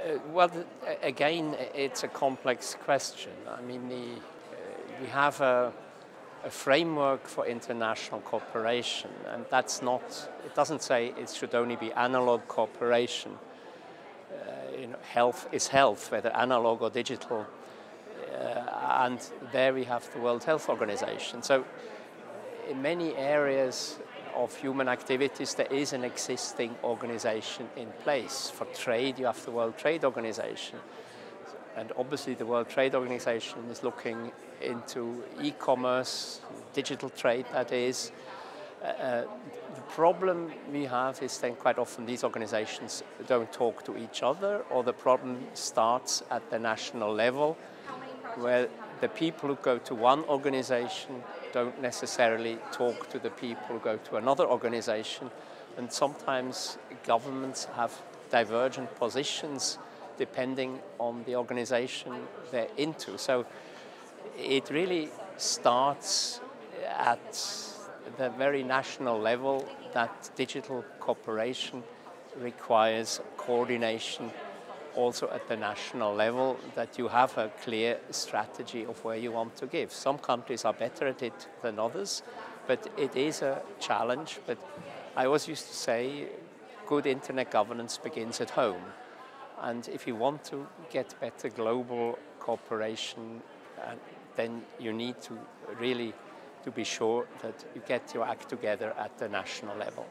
Uh, well, again, it's a complex question. I mean, the, uh, we have a, a, framework for international cooperation, and that's not, it doesn't say it should only be analog cooperation. Uh, you know, health is health, whether analog or digital. Uh, and there we have the World Health Organization. So, in many areas, of human activities, there is an existing organization in place. For trade, you have the World Trade Organization. And obviously, the World Trade Organization is looking into e commerce, digital trade, that is. Uh, uh, the problem we have is then quite often these organizations don't talk to each other, or the problem starts at the national level, where the people who go to one organization don't necessarily talk to the people who go to another organization. And sometimes governments have divergent positions depending on the organization they're into. So it really starts at the very national level that digital cooperation requires coordination also at the national level that you have a clear strategy of where you want to give. Some countries are better at it than others, but it is a challenge. But I always used to say good internet governance begins at home. And if you want to get better global cooperation, uh, then you need to really to be sure that you get your act together at the national level.